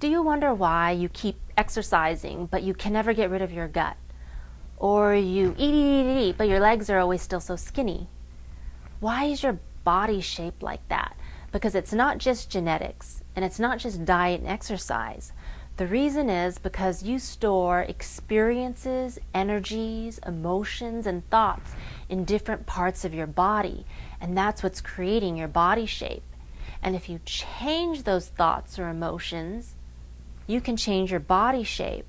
Do you wonder why you keep exercising but you can never get rid of your gut? Or you eat, eat, eat, eat, but your legs are always still so skinny? Why is your body shaped like that? Because it's not just genetics and it's not just diet and exercise. The reason is because you store experiences, energies, emotions, and thoughts in different parts of your body, and that's what's creating your body shape. And if you change those thoughts or emotions, you can change your body shape.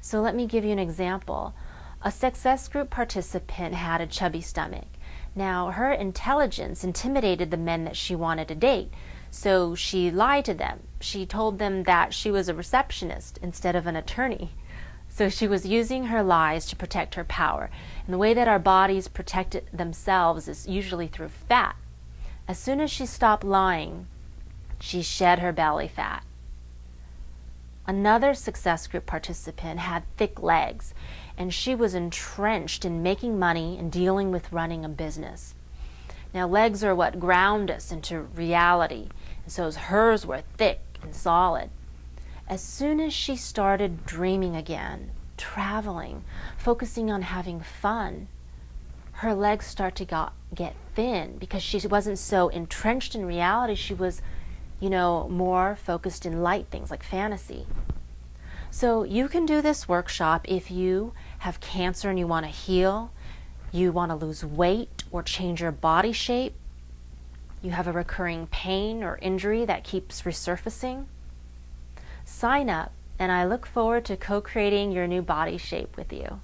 So let me give you an example. A success group participant had a chubby stomach. Now, her intelligence intimidated the men that she wanted to date, so she lied to them. She told them that she was a receptionist instead of an attorney. So she was using her lies to protect her power. And the way that our bodies protect themselves is usually through fat. As soon as she stopped lying, she shed her belly fat. Another success group participant had thick legs, and she was entrenched in making money and dealing with running a business. Now, legs are what ground us into reality, and so hers were thick and solid. As soon as she started dreaming again, traveling, focusing on having fun, her legs start to got, get thin because she wasn't so entrenched in reality. She was you know, more focused in light things like fantasy. So you can do this workshop if you have cancer and you want to heal, you want to lose weight or change your body shape, you have a recurring pain or injury that keeps resurfacing. Sign up, and I look forward to co creating your new body shape with you.